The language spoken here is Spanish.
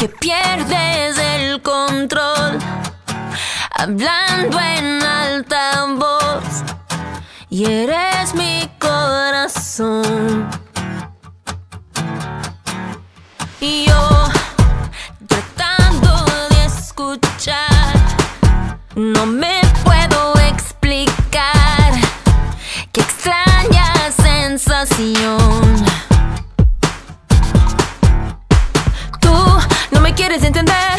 que pierdes el control, hablando en alta voz, y eres mi corazón. Y yo, tratando de escuchar, no me puedo explicar qué extraña sensación. it isn't in bed.